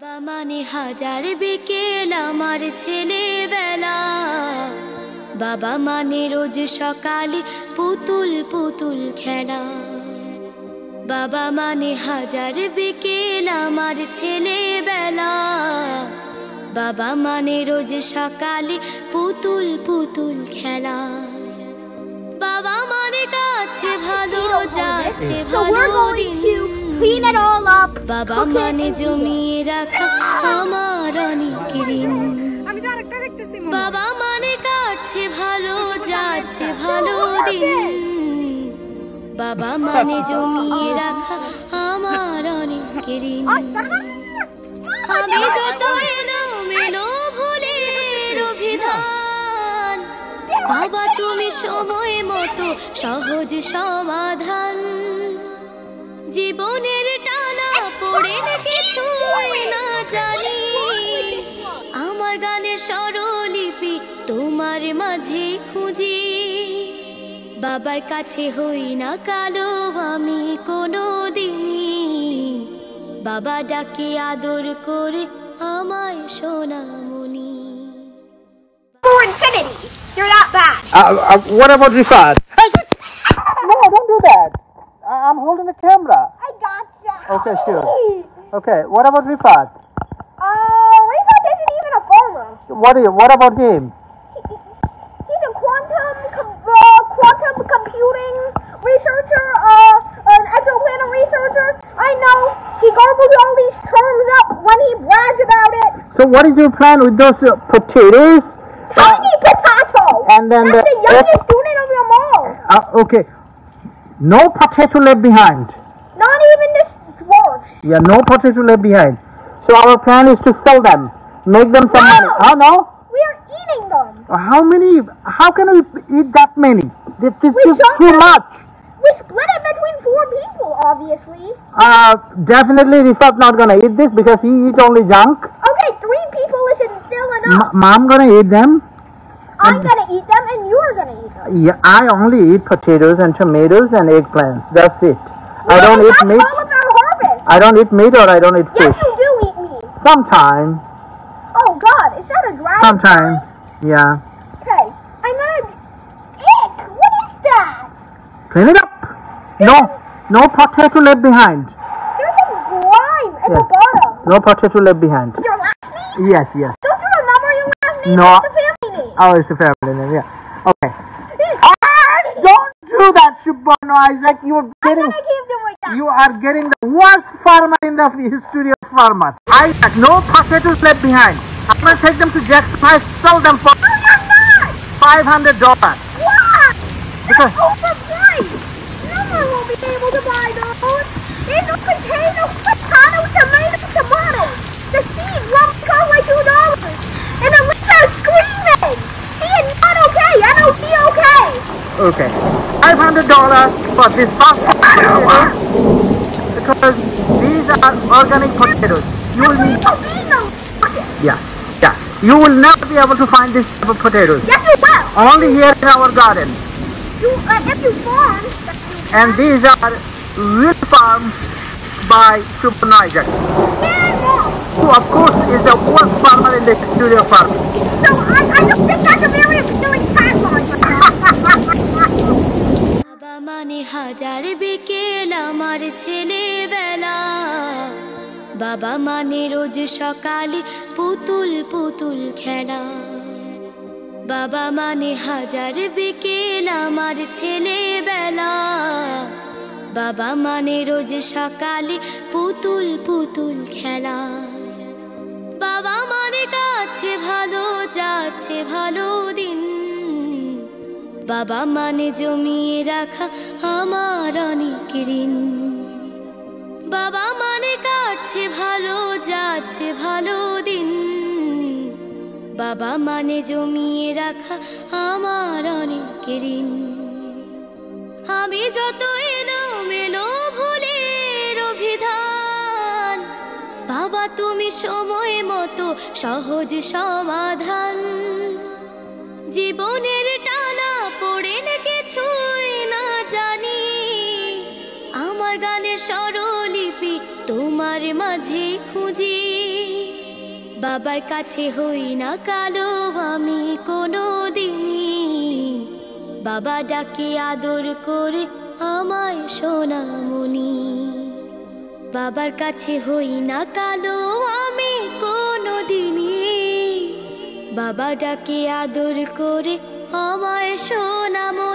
বাবা মানে হাজার বিকেল আমার ছেলেবেলা। বাবা মানে রোজ সকালে পুতুল পুতুল খেলা। বাবা মানে হাজার বিকেল আমার ছেলেবেলা। বাবা মানে রোজ সকালে পুতুল পুতুল খেলা। বাবা মানে কাছে ভালো যাচ্ছে ভালো দিন। Clean it all up, বাবা মানে. জমিয়ে রাখা আমার অনেক ঋণ আমি তো আরেকটা দেখতেছি বাবা মানে কাটছে ভালো যাচ্ছে ভালো দিন। বাবা মানে জমিয়ে রাখা আমার অনেক ঋণ আমি যত এলো মেলো ভুলের অভিধান। বাবা তুমি সময় মতো সহজ সমাধান। জীবনের টানা পড়ে কিছু না জানি আমার গানের স্বরলিপি তোমার মাঝে খুঁজি বাবার কাছে হই না কালো আমি কোনো দিনই বাবা ডাকে আদর করে আমায় সোনামণি For infinity. You're not bad. Uh, uh, what about Rifat? No, don't do that. I- I'm holding the camera. I gotcha. Okay, sure. Okay, what about Rifat? Uh, Rayford isn't even a farmer. What, is, what about him? He's a quantum, com- uh, quantum computing researcher, uh, an exoplanet researcher. I know he garbles all these terms up when he brags about it. So what is your plan with those uh, potatoes? Tiny potato. and then That's the- the youngest student of them all. uh, okay. No potato left behind. Not even this dwarf. Yeah, no potato left behind. So our plan is to sell them, make them some No. money. Oh no? We are eating them. How many? How can we eat that many? This, this is too much. We split it between four people, obviously. Uh, definitely Rifat not gonna eat this because he eat only junk. Okay, three people isn't still enough. M- Mom gonna eat them. I'm gonna eat them, and you're gonna eat them. Yeah, I only eat potatoes and tomatoes and eggplants. That's it. I don't eat meat. I don't eat meat or I don't eat Yes, fish. you do eat meat. Sometime. Oh God, is that a dragon? Sometime. Yeah. Okay, I'm gonna. Ick! What is that? Clean it up. No, no potato left behind. There's some grime at the bottom. No potato left behind. Your last name? Yes, yes. Don't you remember your last name? No. It's the family name. Oh, it's a family name. Yeah. Okay. Don't do that, Shubhano Isaac. You are getting. gonna keep doing that. You are getting the worst farmer in the history of farmers. I no potatoes left behind. I'm gonna take them to Jack's Price, sell them for five hundred dollars. What? Because- overpriced! No one will be able to buy those! They don't contain no potato, tomato, tomato! The seed won't cost like two dollars! And the listeners screaming! He is not okay! N-O-T okay! Okay, five hundred dollars for this box of potatoes because these are organic potatoes. You will need, don't need no pocket! yeah, yeah. You will never be able to find this type of potatoes. Yes, you will! Only here in our garden. You, uh, if you farm, And these are real farms by yeah, no. who of course is the worst farmer in the studio farm. So I, I don't think that's a very appealing হাজার বিকেল আমার ছেলেবেলা। বাবা মানে রোজ সকালে পুতুল পুতুল খেলা। বাবা মানে হাজার বিকেল আমার ছেলেবেলা। বাবা মানে রোজ সকালে পুতুল পুতুল খেলা। বাবা মানে কাছে ভালো, যাচ্ছে ভালো দিন। বাবা মানে জমিয়ে রাখা আমার অনেক ঋণ। বাবা মানে কাটছে ভালো, যাচ্ছে ভালো দিন। বাবা মানে জমিয়ে রাখা আমার অনেক ঋণ। আমি যত এলো মেলো ভুলের অভিধান, বাবা তুমি সময় মতো সহজ সমাধান। জীবনের মাঝে খুঁজি, বাবার কাছে হই না কালো, আমি কোনো দিনই বাবা ডাকে আদর করে আমায় সোনামণি। বাবার কাছে হই না কালো, আমি কোনো দিনই বাবা ডাকে আদর করে আমায় সোনামণি।